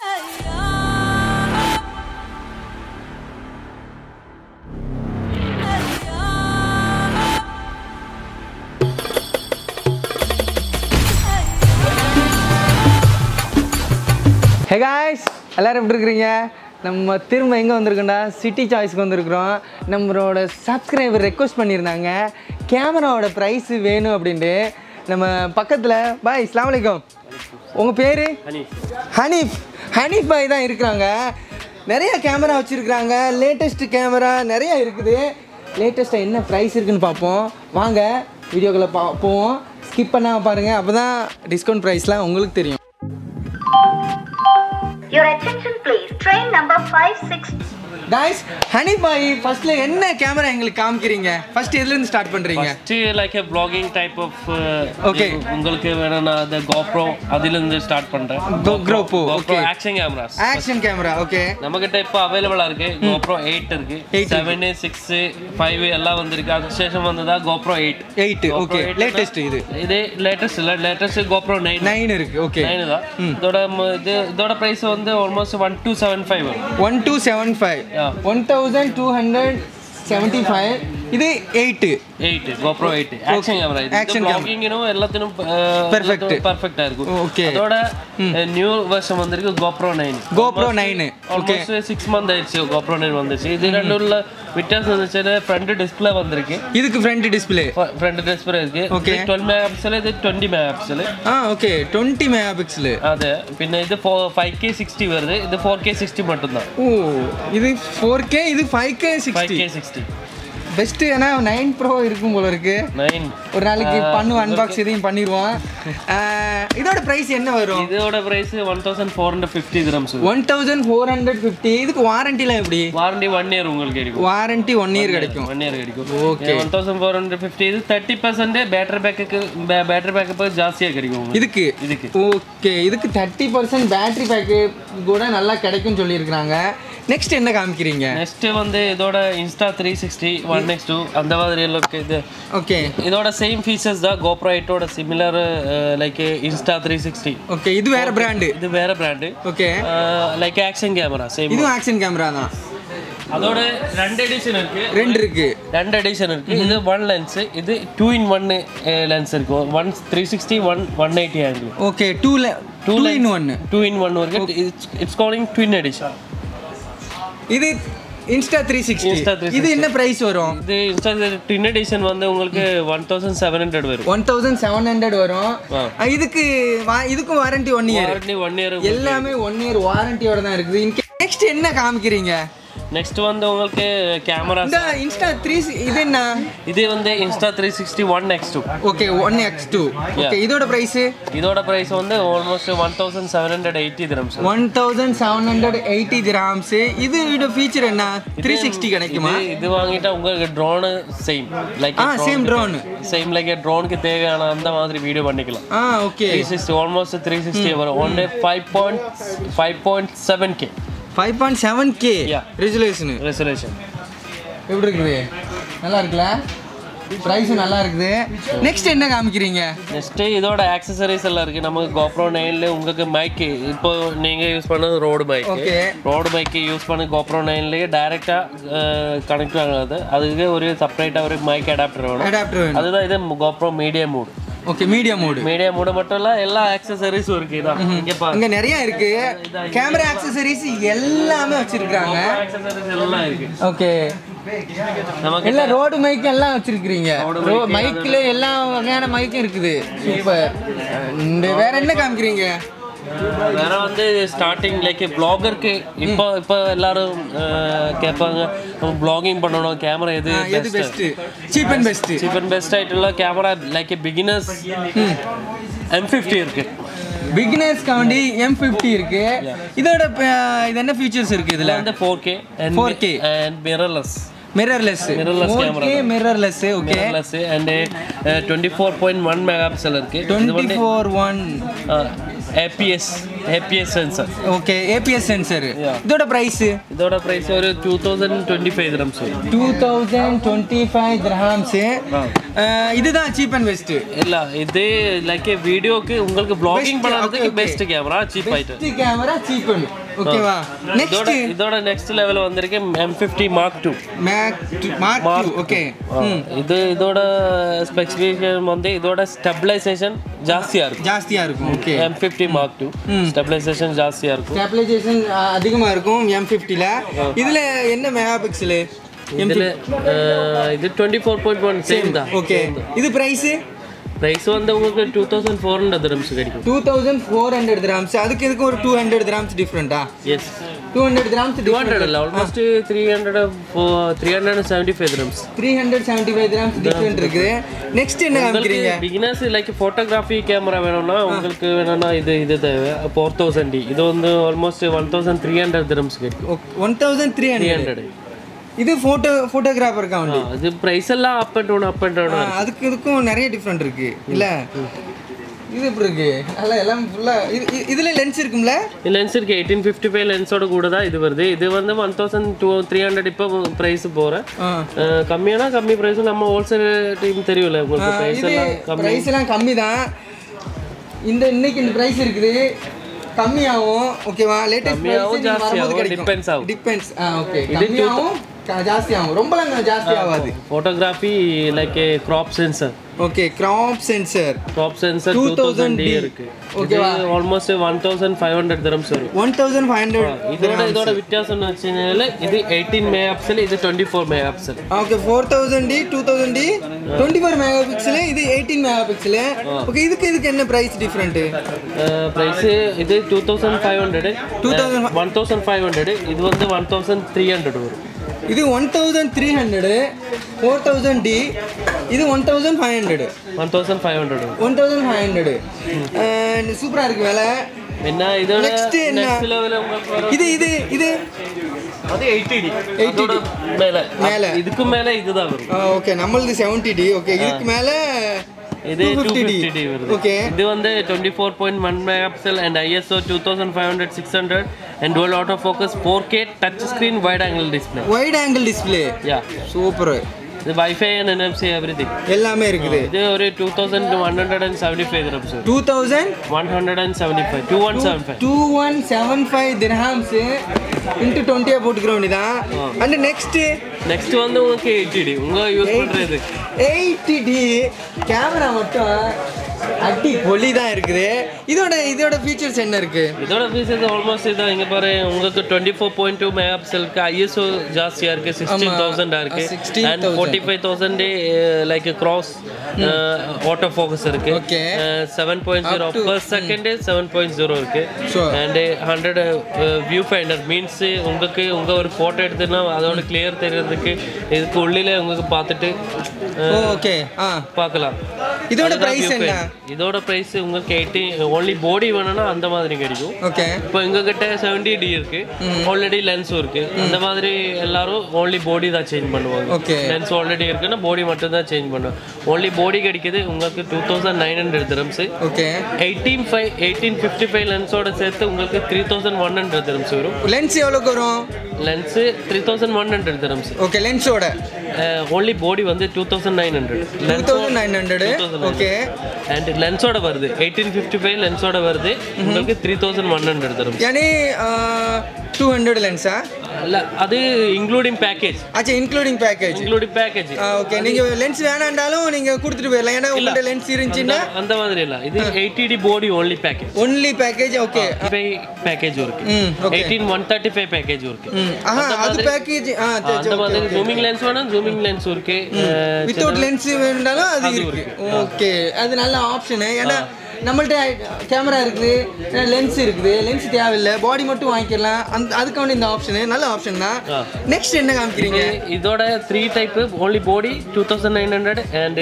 Hey guys எல்லாரும் எப்படி இருக்கிறீங்க? நம்ம திரும்ப எங்கே வந்திருக்கோம்டா? சிட்டி சாய்ஸ்க்கு வந்திருக்கிறோம். நம்மளோட சப்ஸ்கிரைபர் ரெக்வஸ்ட் பண்ணியிருந்தாங்க. கேமராவோட ப்ரைஸ் வேணும் அப்படின்ட்டு. நம்ம பக்கத்தில் பாய் இஸ்லாம் வலைக்கம் உங்கள் பேர்? ஹனீஃப் ஹனீஃப் பாய் தான் இருக்கிறாங்க. நிறைய கேமரா வச்சுருக்குறாங்க. லேட்டஸ்ட் கேமரா நிறைய இருக்குது. லேட்டஸ்ட்டாக என்ன ப்ரைஸ் இருக்குன்னு பார்ப்போம். வாங்க வீடியோக்களை பா போவோம். ஸ்கிப் பண்ணாமல் பாருங்கள் அப்போ தான் டிஸ்கவுண்ட் ப்ரைஸ்லாம் உங்களுக்கு தெரியும். Your attention please. Train number 56. Guys Honey பாய் ஃபர்ஸ்ட்ல என்ன கேமரா எங்களுக்கு காமிக்கிறீங்க? ஃபர்ஸ்ட் எதுல இருந்து ஸ்டார்ட் பண்றீங்க? First like a vlogging type of okay உங்களுக்கு வேற நான் அந்த GoPro அதில இருந்து ஸ்டார்ட் பண்றேன். GoPro okay action camera action camera okay நம்ம கிட்ட இப்போ அவேலபிளா இருக்கு. GoPro 8 இருக்கு. 7 6 5 எல்லாம் வந்திருக்கு. அது சேஷம் வந்ததா GoPro 8 8 ஓகே லேட்டஸ்ட் இது. இது லேட்டஸ்ட் இல்ல. லேட்டஸ்ட் GoPro 9 9 இருக்கு ஓகே 9 தான். இதோட இதோட பிரைஸ் வந்து almost 1275 1275 one thousand two hundred seventy five இது eight eight GoPro eight action camera இது ஆக்ஷன் பிளாகிங்கினும் எல்லாத்தினும் பெர்ஃபெக்ட் பெர்ஃபெக்ட்டா இருக்கும். ஓகே அதோட நியூ வெர்ஷன் வந்திருக்கு கோப்ரோ 9 கோப்ரோ 9 ஓகே 6 மந்த் ஆயிடுச்சு கோப்ரோ 9 வந்துச்சு. இது ரெண்டு உள்ள வித்தியாசம் வந்துச்சு ஃப்ரண்ட் டிஸ்ப்ளே வந்திருக்கு. இதுக்கு ஃப்ரண்ட் டிஸ்ப்ளே ஃப்ரண்ட் டிஸ்ப்ளே இருக்கு. ஓகே 12 மெகா பிக்சல் இது 20 மெகா பிக்சல் ஆ ஓகே 20 மெகா பிக்சல் அது പിന്നെ ഇത് 5K 60 വരുന്നത് ഇത് 4K 60 மட்டும் தான் ഓ ഇത് 4K ഇത് 5K 60 5K 60 பெஸ்ட்டு ஏன்னா நைன் ப்ரோ இருக்கும் போல இருக்கு. நைன் ஒரு நாளைக்கு பண்ணுவோம் அன்பாக்ஸ் இதையும் பண்ணிடுவோம். இதோட ப்ரைஸ் என்ன வரும்? இதோட price one thousand four hundred fifty grams one thousand four hundred fifty இதுக்கு வாரண்டிலாம் எப்படி? வாரண்டி ஒன் இயர் உங்களுக்கு கிடைக்கும். வாரண்டி ஒன் இயர் கிடைக்கும். ஒன் இயர் கிடைக்கும். Okay one thousand four hundred fifty இது தேர்ட்டி பர்சன்ட் பேட்டரி பேக்கக்கு பேட்டரி பேக்கப் ஜாஸ்தியாக கிடைக்கும் இதுக்கு? இதுக்கு. ஓகே இதுக்கு தேர்ட்டி பர்சன்ட் பேட்டரி பேக்கு கூட நல்லா கிடைக்கும்னு சொல்லியிருக்கிறாங்க. நெக்ஸ்ட் என்ன காமிக்கிறீங்க? நெக்ஸ்ட் வந்து இதோட Insta three sixty one next two அந்த மாதிரி எல்லாம் இருக்கு. இது ஓகே இதோட சேம் ஃபீச்சர்ஸ் தான் 8 ஓட similar like Insta three sixty okay இது வேற பிராண்டு இது வேற brand okay like action camera same இதுவும் ஆக்ஷன் கேமரா தான். அதோட ரெண்டு எடிஷன் இருக்கு. ரெண்டு இருக்கு. ரெண்டு எடிஷன் இருக்கு. இது ஒன் லென்ஸ் இது டூ இன் ஒன் லென்ஸ் இருக்கு. One three sixty one one eighty angle okay two two in ஒன்று டூ இன் ஒன் இருக்கு. இட்ஸ் காலிங் ட்வின் எடிஷன் இது இன்ஸ்டா த்ரீ சிக்ஸ்டி Insta 360. இது என்ன ப்ரைஸ் வரும்? இது இன்ஸ்டா ட்வின் எடிஷன் வந்து உங்களுக்கு ஒன் தௌசண்ட் செவன் ஹண்ட்ரட் வரும். ஒன் தௌசண்ட் செவன் ஹண்ட்ரட் வரும். இதுக்கு இதுக்கும் warranty one year one year எல்லாமே ஒன் இயர் வாரண்டியோட தான் இருக்குது. நெக்ஸ்ட் என்ன காமிக்கிறீங்க? நெக்ஸ்ட் வந்து உங்களுக்கு கேமரா இந்த இன்ஸ்டா த்ரீ இது என்ன? இது வந்து Insta three sixty one X two okay one X two okay இதோட ப்ரைஸ் இதோட பிரைஸ் வந்து almost one thousand seven hundred eighty dirhams one thousand seven hundred eighty grams இது இதோட ஃபீச்சர் என்ன? த்ரீ சிக்ஸ்டி கிடைக்குமா? இது வாங்கிட்டா உங்களுக்கு ட்ரோனு சேம் லைக் ஆ சேம் ட்ரோன் சேம் லைக் ட்ரோனுக்கு தேவையான அந்த மாதிரி வீடியோ பண்ணிக்கலாம். ஆ okay sixty almost three sixty வரும். One day five point seven K. Resolution resolution எப்படி இருக்குது? நல்லா இருக்குல்ல? ப்ரைஸும் நல்லா இருக்குது. நெக்ஸ்ட் என்ன காமிக்கிறீங்க? நெக்ஸ்ட்டு இதோட ஆக்சசரிஸ் எல்லாம் இருக்குது நமக்கு கோப்ரோ நைனில் உங்களுக்கு மைக்கு இப்போ நீங்கள் யூஸ் பண்ணது Rode mic Okay. Rode mic use பண்ணி கோப்ரோ நைன்லேயே டைரெக்டாக கனெக்ட் ஆகாது. அதுக்கு ஒரு செப்பரேட்டாக ஒரு மைக் அடாப்டர் வேணும். அடாப்டர் அதுதான் இது GoPro medium mode okay medium mode medium mode மட்டும் இல்லை எல்லா ஆக்சசரிஸும் இருக்குது இதான். இங்கே பாருங்க. அங்க நிறைய இருக்கு. கேமரா ஆக்சசரிஸ் எல்லாமே வச்சிருக்காங்க ஆக்சசரிஸ் எல்லாம் இருக்கு. ஓகே நமக்கு எல்லாம் ரோடு மைக் எல்லாம் வச்சிருக்கீங்க மைக்ல எல்லா வகையான மைக்கும் இருக்குது. சூப்பர் இந்த வேற என்ன காமிக்கிறீங்க? வேற வந்து ஸ்டார்டிங் லைக் ப்ளாகருக்கு இப்போ இப்போ எல்லாரும் கேட்பாங்க ப்ளாகிங் பண்ணணும் ക്യാമറ எது best cheap and best cheap and best ആയിട്ടുള്ള camera like beginners M fifty இருக்கு. பிகினர்ஸ்க்கு வேண்டி எம் ஃபிஃப்டி இருக்கு. இதோட இது என்ன ஃபீச்சர்ஸ் இருக்கு இதில்? வந்து four K four K and mirrorless mirrorless mirrorless camera okay mirrorless okay mirrorless and 24.1 megapixel இருக்கு. 24.1 A P S A P S sensor okay A P S sensor ഇതോടെ പ്രൈസ് ഇതോടെ പ്രൈസ് ഒരു two thousand twenty five dirhams two thousand twenty five dirhams இதுதான் cheap and best இல்ல இது like வீடியோக்கு உங்களுக்கு ப்ளாகிங் பண்றதுக்கு பெஸ்ட் கேமரா சீப் ஆயிட்டு பெஸ்ட் கேமரா சீப் அண்ட் ஓகேவா நெக்ஸ்ட் இதோட நெக்ஸ்ட் லெவல் வந்திருக்கு M fifty mark two make mark okay இது இதோட ஸ்பெசிஃபிகேஷன் வந்து இதோட ஸ்டெபிலைசேஷன் ஜாஸ்தியா இருக்கும். ஜாஸ்தியா இருக்கும் okay M fifty mark two stabilisation ஜாஸ்தியா இருக்கும். ஸ்டெபிலைசேஷன் அதிகமா இருக்கும் எம் ஃபிஃப்டியில் இதுல என்ன மெகா பிக்சலு இதுல இது twenty four point one same தான். ஓகே இது பிரைஸ் ப்ரைஸ் வந்து உங்களுக்கு two thousand four hundred grams கிடைக்கும். Two thousand four hundred grams அதுக்கு இதுக்கு ஒரு டூ ஹண்ட்ரட் கிராம்ஸ் டிஃப்ரெண்டா yes two hundred grams two hundred இல்லை almost three hundred three hundred seventy five grams three hundred seventy five grams different இருக்குது. Next என்ன காமிக்கிறீங்க beginners like photography camera வேணும்னா உங்களுக்கு வேணும்னா இது இது தேவை. ஃபோர் தௌசண்ட் இது வந்து almost one thousand three hundred dirhams கிடைக்கும். ஒன் தௌசண்ட் த்ரீ ஹண்ட்ரட் இது ஃபோட்டோ ஃபோட்டோகிராஃபருக்கு வேண்டி? அது ப்ரைஸ் எல்லாம் up and down up and down அதுக்கு இதுக்கும் நிறைய டிஃப்ரெண்ட் இருக்கு. இல்ல? இது எப்படி இருக்கு? நல்லா எல்லாம் ஃபுல்லா இது இது- இதுல லென்ஸ் இருக்கும்ல? லென்ஸ் இருக்கு. எயிட்டீன் ஃபிஃப்டி ஃபைவ் லென்ஸோட கூட தான் இது வருது. இது வந்து one thousand two three hundred இப்போ ப்ரைஸ் போகிறேன் ஆ. கம்மியானா கம்மி ப்ரைஸ் நம்ம ஹோல்சேல் டீம் தெரியும்ல உங்களுக்கு ப்ரைஸ் எல்லாம் பிரைஸ் எல்லாம் கம்மி. தான் இந்த இன்னைக்கு இந்த பிரைஸ் இருக்குது. கம்மியாகும் ஓகேவா லேட்டஸ்ட் கம்மியாகும், ஜாஸ்தியாகும், depends ஆகும். டிபெண்ட்ஸ் ஆ ஓகே கம்மியாகும் க- ஜாஸ்தியாகும் ரொம்பலாம் ஜாஸ்தி ஆகாது photography like crop sensor okay crop sensor crop sensor two 2000 thousand D. இருக்கு ஓகேவா? Almost one thousand five hundred dirhams வரும் ஒன் தௌசண்ட் ஃபைவ் ஹண்ட்ரட் இதோட இதோட வித்தியாசம் வச்சுனால இது எயிட்டீன் மெகா பிக்சல் இது twenty four megapixel okay four thousand D two thousand D twenty four megapixel இது எயிட்டீன் மெகா பிக்சலு ஓகே இதுக்கு இதுக்கு என்ன ப்ரைஸ் டிஃப்ரெண்ட்டு ப்ரைஸ் இது two thousand five hundred 2000 one thousand five hundred இது வந்து one thousand three hundred வரும் இது one thousand three hundred four thousand D இது one thousand five hundred one thousand five hundred one thousand five hundred சூப்பராக இருக்கு விலை. என்ன இதோட என்ன? நெக்ஸ்ட் வரும்? இது இது இது? அது எயிட்டி டி மேல. மேல. இதுக்கு மேல இதுதான் வரும். ஓகே நம்மளது செவன்ட்டி டி ஓகே இதுக்கு மேலே இது டூ 250D. ஃபிஃப்டி டி வருது. ஓகே இது வந்து twenty four point one mega pixel and ISO two thousand five hundred six hundred focus four K touch screen wide angle display wide angle display yeah super இது wifi and NFC everything எல்லாமே இருக்குது. இது ஒரு two thousand one hundred and seventy five grams two thousand one hundred and seventy five two one seven five two one seven five dirhams into டுவெண்ட்டியாக போட்டுக்கிற வேண்டியதான் and next next வந்து உங்களுக்கு eighty D உங்க use பண்றது? Eighty D camera மட்டும் அடி பொலி தான் இருக்குது. இதோட இதோட ஃபீச்சர்ஸ் என்ன இருக்கு? இதோட ஃபீச்சர்ஸ் ஆல்மோஸ்ட் இதான். இங்க பாரு உங்களுக்கு twenty four point two mega பிக்சலுக்கு ISO ஜாஸ்தியா இருக்கு சிக்ஸ்டீன் தௌசண்டா இருக்கு. 16,000. And forty five thousand like cross auto focus இருக்கு. Okay. Seven point zero Up to- per second seven point zero இருக்கு. Sure. And hundred viewfinder means உங்களுக்கு உங்க ஒரு photo எடுத்துனா அதோட கிளியர் தெரியறதுக்கு இதுக்கு உள்ளில உங்களுக்கு பார்த்துட்டு ஓகே ஆ. பார்க்கலாம். இதோட view என்ன? இதோட பிரைஸ் உங்களுக்கு எயிட்டி ஒன்லி பாடி வேணும்னா அந்த மாதிரி கிடைக்கும். ஓகே இப்போ எங்ககிட்ட செவன்டி டி இருக்கு. ஆல்ரெடி லென்ஸும் இருக்கு. அந்த மாதிரி எல்லாரும் ஓன்லி பாடி தான் சேஞ்ச் பண்ணுவாங்க. Okay. லென்ஸ் ஆல்ரெடி இருக்குன்னா பாடி மட்டும் தான் சேஞ்ச் பண்ணுவாங்க. ஓன்லி பாடி கிடைக்குது உங்களுக்கு two thousand nine hundred dirhams okay eighteen five eighteen fifty five லென்ஸோட சேர்த்து உங்களுக்கு three thousand one hundred dirhams வரும். லென்ஸ் எவ்வளோக்கு வரும்? Lens three thousand one hundred dirhams okay லென்ஸோட only body வந்து two thousand nine hundred two thousand nine hundred okay and லென்ஸோட வருது. Eighteen fifty five லென்ஸோட வருது உங்களுக்கு த்ரீ தௌசண்ட் ஒன் ஹண்ட்ரட் தரும். யானி two hundred லென்ஸா இல்ல அது இன்க்ளூடிங் பேக்கேஜ் ஆச்சா including package including package okay நீங்கள் லென்ஸ் வேணாண்டாலும் நீங்கள் கொடுத்துட்டு போயிடலாம். ஏன்னா உங்கள்கிட்ட லென்ஸ் இருந்துச்சுன்னா அந்த மாதிரி இல்ல. இது eighty D body only package only package okay package இருக்கு. ம் okay eighteen one thirty five package இருக்கு ஆஹா அது பேக்கேஜ் ஆ அந்த மாதிரி ஜூமிங் லென்ஸ் வேணா ஜூமிங் லென்ஸ் இருக்கு. வித்தவுட் லென்ஸ் வேணும்னாலும் அது இருக்கு. ஓகே அது நல்ல ஆப்ஷனு ஏன்னா நம்மள்ட்ட கேமரா இருக்குது லென்ஸ் இருக்குது லென்ஸ் தேவையில்லை பாடி மட்டும் வாங்கிக்கலாம். அந்த அதுக்கான இந்த ஆப்ஷனு நல்ல ஆப்ஷன் தான். நெக்ஸ்ட் என்ன காமிக்கிறீங்க? இதோட three type only body two thousand nine hundred and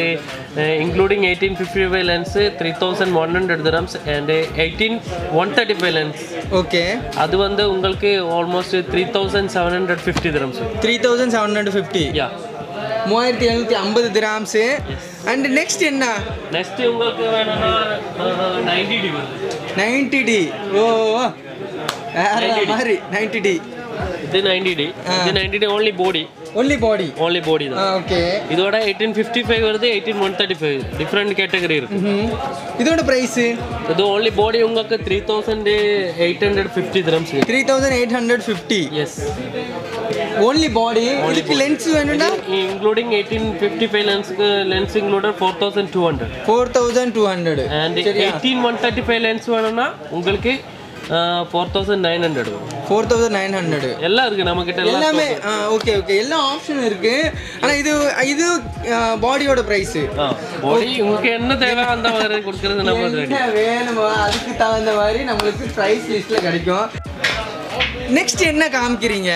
including eighteen fifty five lens three thousand one hundred grams and eighteen one thirty five lens okay அது வந்து உங்களுக்கு almost three thousand seven hundred fifty grams three thousand seven hundred fifty yeah மூவாயிரத்தி எழுநூற்றி ஐம்பது dirhams and next என்ன? Next உங்களுக்கு வேணும்னா ninety D ninety D ஓ வேற மாதிரி நைன்டி டி இது நைன்டி டி இது ninety D only body only body only body தான். ஓகே இதோட எயிட்டீன் ஃபிஃப்டி ஃபைவ் வருது eighteen one thirty five different category இருக்கு. இதோட ப்ரைஸு இது ஓன்லி பாடி உங்களுக்கு three thousand eight hundred fifty dirhams three thousand eight hundred fifty yes only body இதுக்கு lens வேணும்னா including eighteen fifty five லென்ஸுக்கு lens included four thousand two hundred four thousand two hundred and eighteen one thirty five lens வேணும்னா உங்களுக்கு four thousand nine hundred வரும். Four thousand nine hundred எல்லாம் இருக்கு நம்ம கிட்ட எல்லாம் ஓகே ஓகே எல்லா ஆப்ஷன் இருக்கு. ஆனா இது இது பாடியோட பிரைஸ் பாடி உங்களுக்கு என்ன தேவை அந்த மாதிரி கொடுக்கறது நம்ம வேணுமோ அதுக்கு தகுந்த மாதிரி நம்மளுக்கு பிரைஸ் லிஸ்ட்ல கிடைக்கும். நெக்ஸ்ட் என்ன காமிக்கிறீங்க?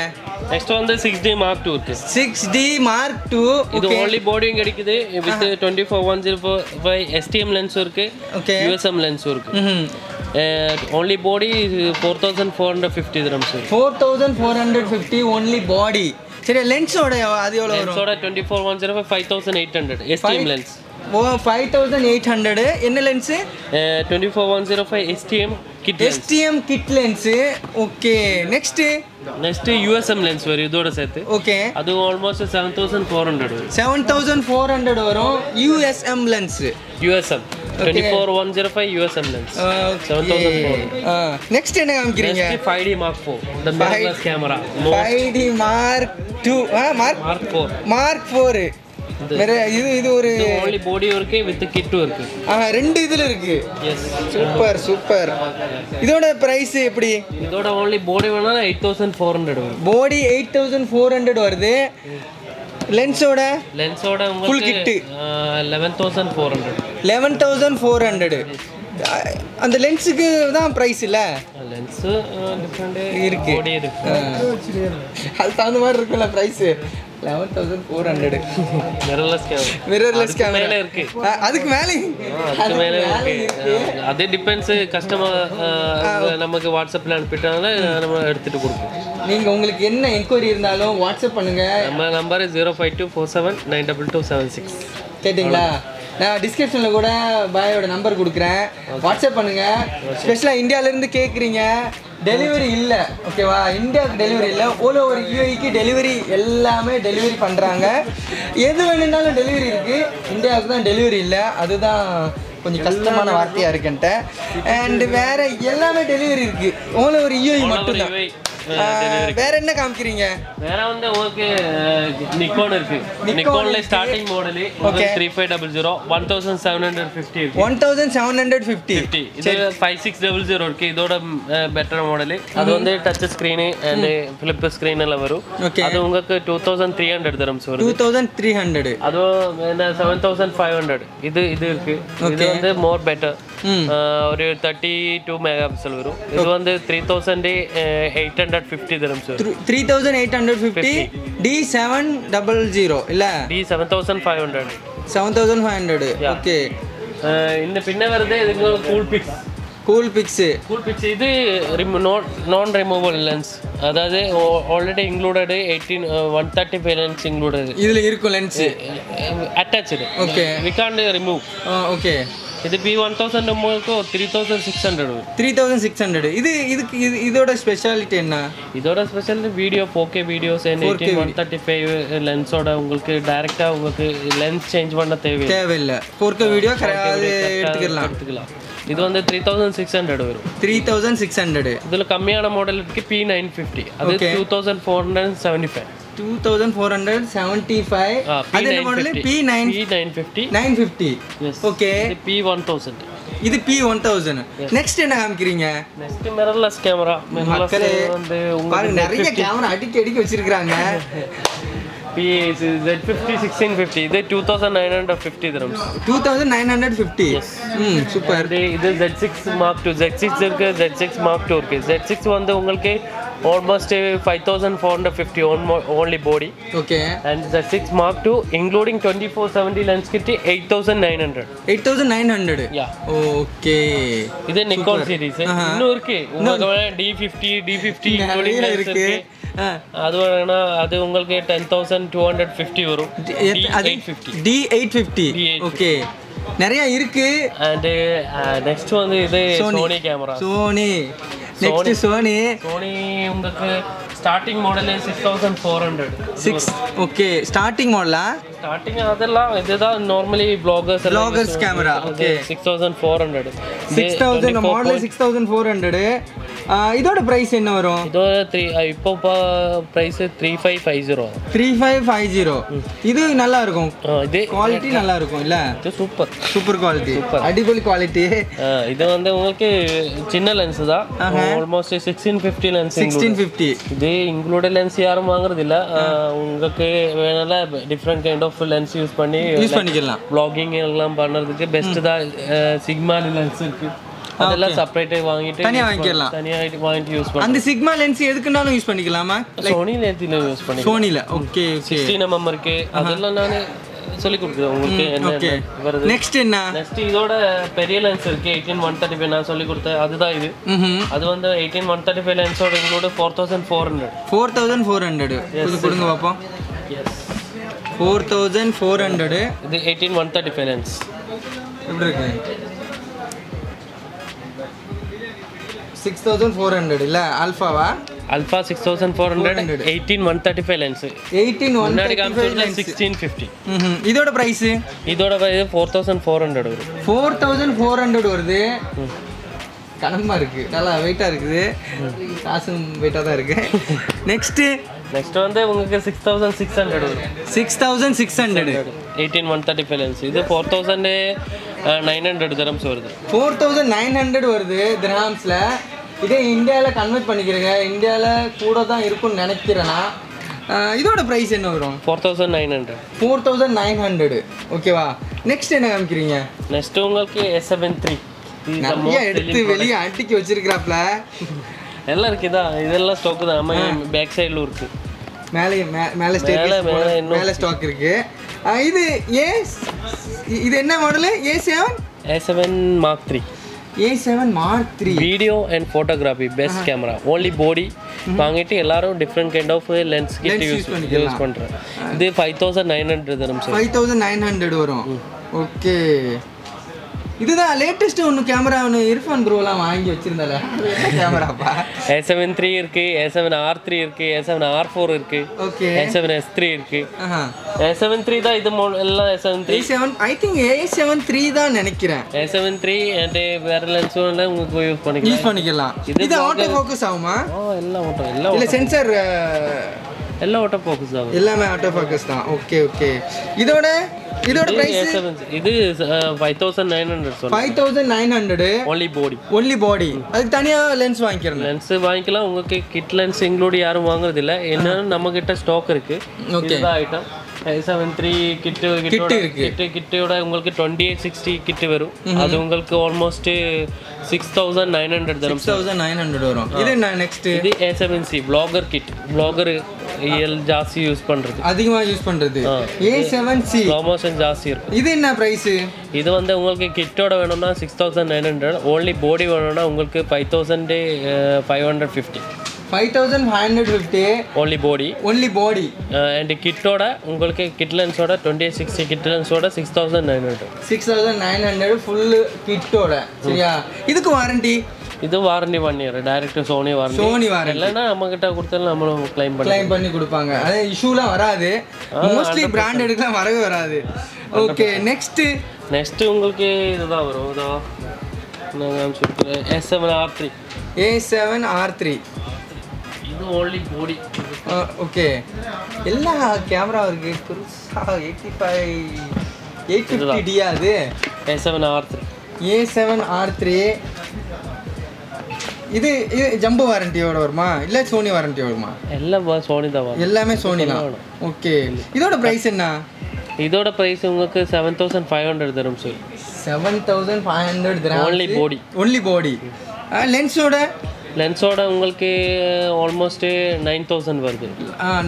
நெக்ஸ்ட் வந்து சிக்ஸ் டி மார்க் டூ இருக்கு சிக்ஸ் டி மார்க் டூ இது ஓன்லி பாடியும் கிடைக்குது with twenty four one zero four five STM லென்ஸும் இருக்கு. ஓகே யூஎஸ்எம் லென்ஸும் இருக்கு. Only body four thousand four hundred fifty dirhams four thousand four hundred fifty only body சரி லென்ஸோட அது எவ்வளோ லென்ஸோட twenty four one zero five five thousand eight hundred STM lens ஓ five thousand eight hundred என்ன lens twenty four one zero five STM STM kit lens okay next next USM lens வரும் இதோட சேர்த்து. Okay அது almost seven thousand four hundred வரும். Seven thousand four hundred வரும் USM lens USM twenty four one zero five USM lens seven thousand four next என்ன காமிக்கிறீங்க? Five D mark four mirrorless camera five D mark two mark mark four mark four வேற இது இது ஒரு only பாடியும் இருக்கு with கிட்டும் இருக்கு ஆ ரெண்டு இதில் இருக்கு. Yes super super. இதோட ப்ரைஸ் எப்படி? இதோட ஓன்லி பாடி வேணா எயிட் தௌசண்ட் ஃபோர் ஹண்ட்ரட் வரும். Body eight thousand four hundred வருது. லென்ஸோட லென்ஸோட உங்களுக்கு kit. Eleven thousand four hundred eleven thousand four hundred அந்த லென்ஸுக்கு தான் ப்ரைஸ் இல்லை? லென்ஸு இருக்கு. பாடி இருக்கு அது தகுந்த மாதிரி இருக்குல்ல price eleven thousand four hundred mirrorless camera mirrorless camera இருக்கு. அதுக்கு மேலே. அதுக்கு மேலே இருக்கு. அதே டிபெண்ட்ஸ் கஸ்டமர் நமக்கு வாட்ஸ்அப்பில் அனுப்பிட்டாங்க நம்ம எடுத்துட்டு கொடுப்போம். நீங்கள் உங்களுக்கு என்ன என்கொயரி இருந்தாலும் வாட்ஸ்அப் பண்ணுங்கள் நம்ம number zero five two four seven nine double two seven six கேட்டிங்களா? நான் டிஸ்கிரிப்ஷனில் கூட பாயோட நம்பர் கொடுக்குறேன். வாட்ஸ்அப் பண்ணுங்கள் ஸ்பெஷலாக இந்தியாவிலேருந்து கேட்குறீங்க டெலிவரி இல்லை. ஓகேவா இந்தியாவுக்கு டெலிவரி இல்லை. ஓல் ஓவர் யூஐக்கு டெலிவரி எல்லாமே டெலிவரி பண்ணுறாங்க எது வேணும்னாலும் டெலிவரி இருக்குது இந்தியாவுக்கு தான் டெலிவரி இல்லை. அதுதான் கொஞ்சம் கஷ்டமான வார்த்தையாக இருக்குன்ட்டு. அண்ட் வேற எல்லாமே டெலிவரி இருக்குது ஓல் ஓவர் யூஐ மட்டும்தான். வேற என்ன காமிக்கிறீங்க? வேற வந்து உங்களுக்கு நிக்கோன் இருக்கு. நிக்கோன்ல. Starting model seven hundred fifty fifty இது ஃபைவ் சிக்ஸ் டபுள் ஜீரோ இருக்கு. இதோட பெட்டர் மாடல் அது வந்து touch screen and flip screen எல்லாம் வரும். அது உங்களுக்கு two thousand three hundred dirhams two வரும் தௌசண்ட் த்ரீ ஹண்ட்ரடு அதுவும் என்ன செவன் தௌசண்ட் ஃபைவ் ஹண்ட்ரட் இது இது இருக்கு. இது. வந்து மோர் பெட்டர் ஒரு தேர்ட்டி டூ மெகா பிக்சல் வரும். இது வந்து three thousand eight hundred fifty dirhams வரும் three thousand eight hundred fifty D seven double zero இல்லை D seven thousand five hundred seven thousand five hundred. Okay இந்த பின்ன வருது இது Coolpix Coolpix Coolpix இது non removal lens அதாவது already included eighteen one thirty five lens included இதில் இருக்கும் lens attach Okay. We can remove okay இது B one thousand உங்களுக்கு த்ரீ தௌசண்ட் சிக்ஸ் ஹண்ட்ரட் வரும் three thousand six hundred இது இதுக்கு இது இதோட ஸ்பெஷாலிட்டி என்ன? இதோட special video four K videos eighteen one thirty five லென்ஸோட உங்களுக்கு டைரெக்டாக உங்களுக்கு லென்ஸ் சேஞ்ச் பண்ண தேவை தேவையில்லை. ஃபோர்கே வீடியோ அது எடுத்துக்கலாம். எடுத்துக்கலாம். இது வந்து த்ரீ தௌசண்ட் சிக்ஸ் ஹண்ட்ரட் வரும். த்ரீ தௌசண்ட் சிக்ஸ் ஹண்ட்ரடு இதில் கம்மியான மாடல் இருக்கு பி நைன் ஃபிஃப்டி அது Okay. Two thousand four hundred seventy five two thousand four hundred seventy five அது என்ன model P nine nine fifty nine fifty okay P one thousand இது B one thousand next என்ன காமிக்கிறீங்க next mirrorless camera மக்களே வந்து பாருங்க நிறைய camera அடிக்கி அடிக்கி வச்சிருக்காங்க P Z fifty sixteen fifty இது two thousand nine hundred fifty dirhams two thousand nine hundred fifty hmm super இது இது Z six mark two Z six இருக்கு ஜெட் சிக்ஸ் மார்க் டூ இருக்கு ஜெட் சிக்ஸ் வந்து உங்களுக்கு Almost five thousand four hundred fifty only body okay and Z six mark two including twenty four seventy lens கிட்ட eight thousand nine hundred eight thousand nine hundred yeah okay இது Nikon series ஆஹா. இன்னும் இருக்கு உங்களுக்கு வேணா D fifty D fifty நிறைய including lens இருக்கு. இருக்கு ஆ. அது வேணும்னா அது உங்களுக்கு ten thousand two hundred fifty வரும் அது eight fifty D eight fifty D850. Okay நிறைய இருக்கு. அண்டு நெக்ஸ்ட் வந்து இது Sony camera Sony next Sony Sony உங்களுக்கு starting model six thousand four hundred six okay starting மாடலா ஸ்டார்டிங் அதெல்லாம் இதுதான் normally vloggers Vloggers camera, okay. Six thousand four hundred six thousand model six thousand four hundred இதோட price என்ன வரும்? இதோட three இப்போ price three five five zero three five five zero இது நல்லா இருக்கும் இது குவாலிட்டி நல்லா இருக்கும் இல்ல? இது சூப்பர் சூப்பர் குவாலிட்டி அடிபொலி குவாலிட்டி இது வந்து உங்களுக்கு சின்ன லென்ஸ் தான். Almost sixteen fifty lens sixteen fifty இது இன்க்ளூடட் லென்ஸ் யாரும் வாங்குறது இல்ல. உங்களுக்கு வேணால different kind of lens use பண்ணி யூஸ் பண்ணிக்கலாம். Vlogging எல்லாம் பண்ணுறதுக்கு பெஸ்ட் தான். சிக்மா லென்ஸ் இருக்கு. அதெல்லாம் செப்பரேட்டே வாங்கிட்டு தனியா வாங்கிக்கலாம். தனியா வாங்கிட்டு யூஸ் பண்ணி அந்த சிக்மா லென்ஸ் எதுக்குனாலும் யூஸ் பண்ணிக்கலாமா? சோனி லென்ஸில் யூஸ் பண்ணி சோனில ஓகே ஓகே சிக்ஸ்டீன் எம்எம் இருக்கு. அதெல்லாம் நான் சொல்லி கொடுக்குறேன் உங்களுக்கு. என்ன நெக்ஸ்ட் என்ன? நெக்ஸ்ட் இதோட பெரிய லென்ஸ் இருக்கு. எயிட்டீன் ஒன் தேர்ட்டி ஃபைவ் நான் சொல்லி கொடுத்தேன். அதுதான் இது. அது வந்து eighteen one thirty five லென்ஸோட include four thousand four hundred four thousand four hundred இது கொடுங்க பார்ப்போம் yes four thousand four hundred இது eighteen one thirty five lens எப்படி இருக்கு? சிக்ஸ் தௌசண்ட் ஃபோர் ஹண்ட்ரட் இல்லை? ஆல்ஃபாவா alpha six thousand four hundred eighteen one thirty five lens eighteen one காமிச்சது sixteen fifty இதோட price இதோட இது ஃபோர் தௌசண்ட் ஃபோர் ஹண்ட்ரட் வரும். Four thousand four hundred வருது. கனமாக இருக்குது நல்லா வெயிட்டாக இருக்குது. காசும் வெயிட்டாக தான் இருக்குது நெக்ஸ்ட்டு நெக்ஸ்ட் வந்து உங்களுக்கு சிக்ஸ் தௌசண்ட் சிக்ஸ் ஹண்ட்ரட் வரும். Six thousand six hundred eighteen one thirty five lens இது four thousand nine hundred dirhams வருது. ஃபோர் தௌசண்ட் நைன் ஹண்ட்ரட் வருது திரஹாம்ஸில் இதே இந்தியாவில் கன்வெர்ட் பண்ணிக்கிறேங்க. இந்தியாவில் கூட தான் இருக்கும்னு நினைக்கிறேன். நான். ஆஹ் இதோட ப்ரைஸ் என்ன வரும்? Four thousand nine hundred four thousand nine hundred ஓகேவா நெக்ஸ்ட் என்ன காமிக்கிறீங்க? நெக்ஸ்ட் உங்களுக்கு எஸ் செவன் த்ரீ நிறைய எடுத்து வெளியே அட்டிக்கு வச்சிருக்கிறாப்ல. எல்லாம் இருக்குதா இதெல்லாம் ஸ்டாக் தான். நம்ம பேக் சைடில் இருக்கு. மேலே மேலே ஸ்டேட் மேலே, ஸ்டாக் இருக்கு. இது ஏ இது என்ன model A seven A seven mark three A seven mark three video and photography best camera only body வாங்கிட்டு எல்லாரும் different kind of lens Lens use. Use பண்ணுறேன் இது five thousand nine hundred five thousand nine hundred வரும். Okay இதுதான் latest ஒன்று camera ஒன்று இர்ஃபான் ப்ரோலாம் வாங்கி வச்சிருந்தால. கேமராப்பா ஏ seven three இருக்கு ஏ செவன் ஆர் த்ரீ இருக்கு ஏ செவன் ஆர் ஃபோர் இருக்கு okay A seven S three இருக்கு. ஆஹா. ஏ செவன் த்ரீ தான் இது mo- எல்லாம் A seven three seven I think A seven three தான் நினைக்கிறேன். ஏ செவன் த்ரீ அண்ட் வேற லென்ஸும் எல்லாம் உங்களுக்கு யூஸ் பண்ணிக்கலாம். யூஸ் பண்ணிக்கலாம். இது ஆட்டோ ஃபோக்கஸ் ஆகுமா? ஓ எல்லாம் ஓட்டம் எல்லாம் இல்லை சென்சர் எல்லாம் ஓட்டம் ஃபோக்கஸ் ஆகும் எல்லாமே ஆட்டோ ஃபோக்கஸ் தான். ஓகே ஓகே இதோட இதோட இது ப்ரைஸ் A7 இது ஃபைவ் தௌசண்ட் நைன் ஹண்ட்ரட் சொல்லுங்கள் five thousand nine hundred only body only body அதுக்கு தனியாக லென்ஸ் வாங்கிக்கிறேன் லென்ஸ் வாங்கிக்கலாம். உங்களுக்கு கிட் லென்ஸ் இன்க்ளூட் யாரும் வாங்குறது இல்ல என்னன்னு நம்ம கிட்ட ஸ்டாக் இருக்கு. இதுதான் ஐட்டம் செவன் த்ரீ கிட்டு இருக்கு. கிட்டு கிட்டோட உங்களுக்கு டுவெண்ட்டி எயிட் சிக்ஸ்டி கிட்டு வரும் அது உங்களுக்கு almost six thousand nine hundred தரும் தௌசண்ட் நைன் ஹண்ட்ரட் வரும். இது என்ன நெக்ஸ்ட் இது A seven C blogger kit blogger ஜாஸ்தி யூஸ் பண்றது. அதிகமாக யூஸ் பண்ணுறது ஆ. ஏ செவன் சி ப்ரொமோஷன் ஜாஸ்தி இருக்கும். இது என்ன ப்ரைஸு இது வந்து உங்களுக்கு கிட்டோட வேணும்னா six thousand nine hundred only body வேணும்னா உங்களுக்கு five thousand five hundred fifty five thousand five hundred fifty only body only body and கிட்டோட உங்களுக்கு கிட் லென்ஸோட twenty sixty kit லென்ஸோட six thousand nine hundred six thousand nine hundred full கிட்டோட சரியா இதுக்கு warranty இது warranty one year direct Sony warranty Sony warranty இல்லைன்னா நம்ம கிட்ட கொடுத்தாலும் நம்மளும் கிளைம் பண்ணலாம் கிளைம் பண்ணி கொடுப்பாங்க அது இஷ்யூலாம் வராது மோஸ்ட்லி பிராண்டடுக்குலாம் வரவே வராது ஓகே நெக்ஸ்ட்டு நெக்ஸ்ட் உங்களுக்கு இதுதான் வரும் இதோ நான் காமிச்சிருக்கிறேன் S seven R three A seven R three இது ஓன்லி பாடி ஓகே எல்லா கேமரா இருக்கு. பெருசாக எயிட்டி ஃபைவ் எயிட் ஃபிஃப்டி டியா அது. S seven R three A seven R three இது இது ஜம்பு வாரண்டியோட வருமா? இல்லை சோனி வாரண்டி வருமா? எல்லாம் சோனி தான் எல்லாமே சோனி தான். ஓகே இதோட ப்ரைஸ் என்ன? இதோட ப்ரைஸ் உங்களுக்கு செவன் தௌசண்ட் ஃபைவ் ஹண்ட்ரட் தரும் sir seven thousand five hundred Only body. Only body லென்ஸோட லென்ஸோட உங்களுக்கு ஆல்மோஸ்ட் நைன் தௌசண்ட் வருது.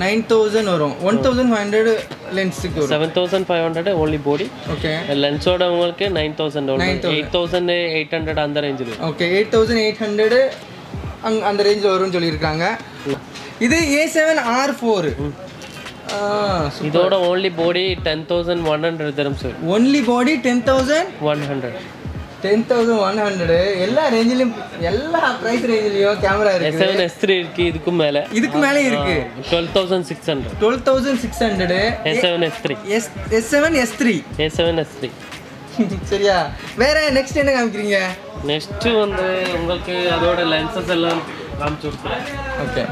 நைன் தௌசண்ட் வரும். ஒன் தௌசண்ட் ஃபைவ் ஹண்ட்ரட் லென்ஸுக்கு வரும். Seven thousand five hundred only body okay லென்ஸோட உங்களுக்கு nine thousand eight thousand eight hundred அந்த ரேஞ்சில் okay eight thousand eight hundred அங் அந்த ரேஞ்சில் வரும்னு சொல்லியிருக்காங்க. இது ஏ செவன் ஆர் ஃபோர் இதோட only body ten thousand one hundred தரம் sir only body ten thousand one hundred ten thousand one hundred எல்லா ரேஞ்சிலையும் எல்லா ப்ரைஸ் ரேஞ்சிலையும் கேமரா இருக்கு. செவன் எஸ் த்ரீ இருக்கு இதுக்கும் மேலே. இதுக்கு மேலே இருக்கு. Twelve thousand six hundred twelve thousand six hundred S seven S three S S seven S three S seven S three சரியா? வேற நெக்ஸ்ட் என்ன காமிக்கிறீங்க? நெக்ஸ்ட்டு வந்து உங்களுக்கு அதோட லென்சஸ் எல்லாம் காமிச்சு ஓகே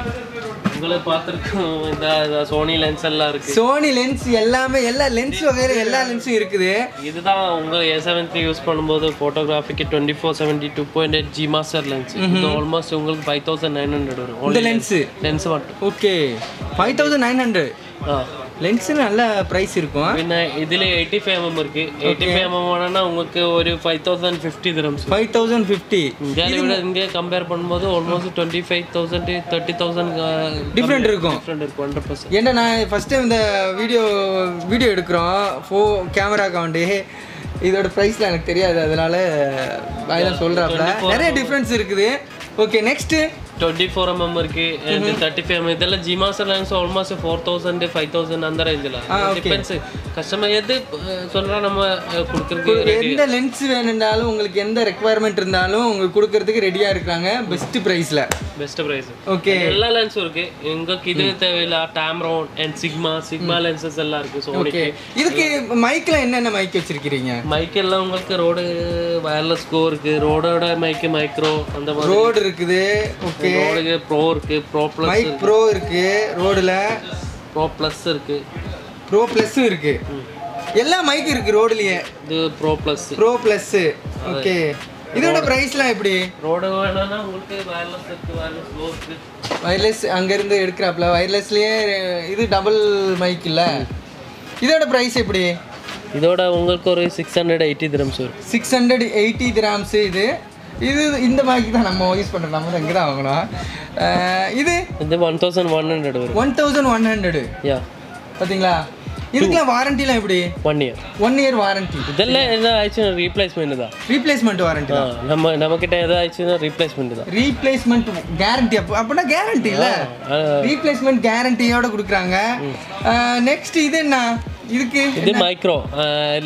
உங்களை பார்த்துருக்கோம் இந்த சோனி லென்ஸ் எல்லாம் இருக்கு. சோனி லென்ஸ் எல்லாமே எல்லா லென்ஸ் வகையில எல்லா லென்ஸும் இருக்குது. இதுதான் உங்க ஏ செவன் த்ரீ யூஸ் பண்ணும்போது ஃபோட்டோகிராஃபிக்கு twenty four seventy two point eight G master lens இது ஆல்மோஸ்ட் உங்களுக்கு ஃபைவ் தௌசண்ட் நைன் ஹண்ட்ரட் வரும். இந்த லென்ஸு லென்ஸ் மட்டும். Okay five thousand nine hundred ஆ. லென்ஸு நல்ல ப்ரைஸ் இருக்கும். என்ன ഇതിൽ eighty five mm M eighty five mm ஆனால் உங்களுக்கு ஒரு five thousand fifty dirhams five thousand fifty இந்தியாவில் விட இங்கே கம்பேர் பண்ணும்போது almost twenty five thousand thirty thousand different இருக்கும். டிஃப்ரெண்ட் இருக்கும் ஹண்ட்ரட் பர்சன்ட் ஏன்னா நான் ஃபஸ்ட் டைம் இந்த வீடியோ வீடியோ எடுக்கிறோம். ஃபோ கேமரா கவுண்டு இதோட ப்ரைஸ்லாம் எனக்கு தெரியாது அதனால அதெல்லாம் சொல்கிறாப்புல நிறைய டிஃப்ரென்ஸ் இருக்குது. Okay next twenty four mm இருக்கு தேர்ட்டி ஃபைவ் இதெல்லாம் G master lens almost four thousand five thousand அந்த ரேஞ்சில் டிபெண்ட்ஸ் கஸ்டமர் எது சொல்கிறா நம்ம கொடுக்குறது எந்த லென்ஸ் வேணும்னாலும் உங்களுக்கு எந்த ரெக்குவயர்மெண்ட் இருந்தாலும் உங்களுக்கு கொடுக்கறதுக்கு ரெடியாக இருக்கிறாங்க பெஸ்ட் ப்ரைஸில் பெஸ்ட் ப்ரைஸ் ஓகே எல்லா லென்ஸும் இருக்கு. உங்களுக்கு இது தேவையில்ல Tamron and Sigma Sigma lenses எல்லாம் இருக்கு ஓகே சோனிக்கு இதுக்கு மைக்கில் என்னென்ன மைக் வச்சிருக்கிறீங்க? மைக் எல்லாம் உங்களுக்கு ரோடு வயர்லெஸ் கோ இருக்கு. ரோடோட மைக்கு மைக்ரோ அந்த மாதிரி. ரோடு இருக்குது. ஓகே ரோடுக்கு ப்ரோ இருக்கு ப்ரோ ப்ளஸ் மைக் ப்ரோ இருக்கு. ரோடில். ப்ரோ ப்ளஸ் இருக்கு. ப்ரோ ப்ளஸ்ஸும் இருக்கு. எல்லா மைக் இருக்கு ரோடுலயே. இது pro plus pro plus okay இதோட ப்ரைஸ்லாம் எப்படி? ரோடு வேணும்னா உங்களுக்கு வயர்லெஸ் இருக்கு வயர்லெஸ் கோ இருக்கு. வயர்லெஸ் அங்கேருந்து எடுக்கிறாப்ல வயர்லெஸ்லேயே இது டபுள் மைக் இல்லை. இதோட ப்ரைஸ் எப்படி? இதோட உங்களுக்கு ஒரு சிக்ஸ் ஹண்ட்ரட் எயிட்டி திரம்ஸ் வரும் சிக்ஸ் ஹண்ட்ரட் எயிட்டி கிராம்ஸ் இது. இது இந்த மைக் தான் நம்ம யூஸ் பண்ணுறோம் நம்ம இங்கே தான் வாங்கணும். இது இது ஒன் தௌசண்ட் ஒன் ஹண்ட்ரட் வரும். ஒன் தௌசண்ட் ஒன் ஹண்ட்ரடு யா பார்த்தீங்களா இதுக்கெல்லாம் வாரண்டிலாம் எப்படி? One year one year warranty இதெல்லாம் எதாவது ஆயிடுச்சுன்னா ரீப்ளேஸ்மெண்ட் தான். ரீப்ளேஸ்மெண்ட் வாரண்டி ஆ, நம்ம நம்மக்கிட்ட எதாவது ஆயிடுச்சுன்னா ரீப்ளேஸ்மெண்ட் தான். ரீப்ளேஸ்மெண்ட் கேரண்டி அப்போ அப்படின்னா கேரண்டி இல்லை. ரீப்ளேஸ்மெண்ட் கேரண்டியோட கொடுக்குறாங்க. நெக்ஸ்ட் இது என்ன? இதுக்கு இது மைக்ரோ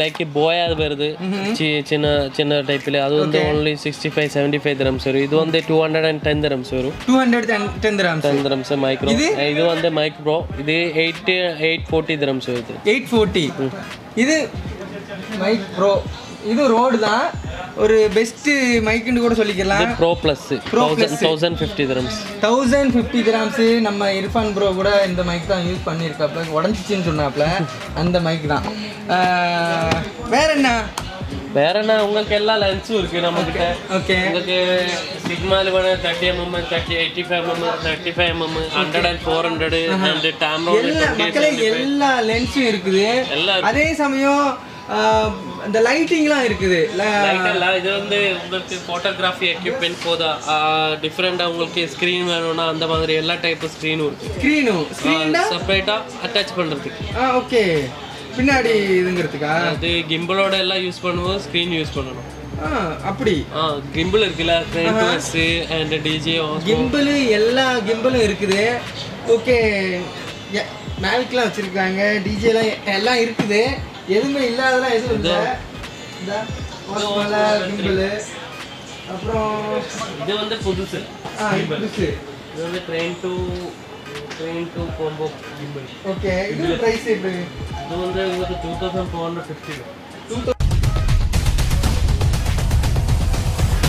லைக் போயா அது வருது. சின்ன சின்ன டைப்பில் அது வந்து only sixty five seventy five dirhams வரும். இது வந்து two hundred and ten dirhams வரும். Two hundred ten grams ten dirhams micro இது? வந்து மைக்ரோ இது எயிட் எயிட் ஃபோர்ட்டி திரம்ஸ் வருது. எயிட் ஃபோர்ட்டி இது மைக் ப்ரோ இது ரோடு தான். ஒரு பெஸ்ட்டு மைக்குன்னு கூட சொல்லிக்கலாம். Pro plus Pro thousand thousand fifty dirhams thousand fifty grams நம்ம இர்ஃபான் ப்ரோ கூட இந்த மைக் தான் யூஸ் பண்ணியிருக்காப்ல உடஞ்சிச்சின்னு சொன்னாப்ல அந்த மைக் தான். வேற என்ன? வேற என்ன? உங்களுக்கு எல்லா லென்ஸும் இருக்கு நம்ம கிட்ட ஓகே உங்களுக்கு சிக்மால வேணும் thirty mm thirty eighty five mm thirty five mm hundred and four hundred and Tamron எல்லா எல்லா லென்ஸும் இருக்குது. எல்லாம் அதே சமயம் இந்த லைட்டிங்லாம் இருக்குது. இது வந்து உங்களுக்கு ஃபோட்டோகிராஃபி எக்யூப்மெண்ட் போதா? டிஃப்ரெண்டாக உங்களுக்கு ஸ்க்ரீன் வேணும்னா அந்த மாதிரி எல்லா டைப் ஸ்க்ரீனும் இருக்கு. ஸ்க்ரீனும் செப்பரேட்டாக அட்டாச் பண்ணுறதுக்கு ஆ ஓகே பின்னாடி இதுங்கிறதுக்கா? அது கிம்பிளோட எல்லாம் யூஸ் பண்ணும்போது ஸ்க்ரீன் யூஸ் பண்ணணும். ஆ அப்படி. ஆ கிம்பிள் இருக்குல்ல அண்ட் டிஜே கிம்பிள் எல்லா கிம்பிளும் இருக்குது. ஓகே மேவிக்லாம் வச்சுருக்காங்க டிஜேலாம் எல்லாம் இருக்குது. எதுவுமே இல்லாதெல்லாம் எதுவும் இல்லை. கிம்பிள் அப்புறம் இது வந்து புதுசு. ஆ புதுசு. இது வந்து train to train to combo gimbal okay இது ப்ரைஸ் எப்படி? இது வந்து உங்களுக்கு two thousand four hundred fifty two